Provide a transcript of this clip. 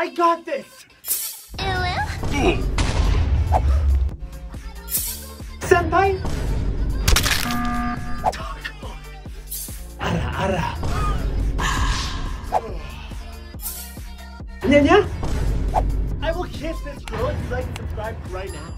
I got this. Senpai? Ara, ara. Nya, nya? I will kiss this girl if you like and subscribe right now.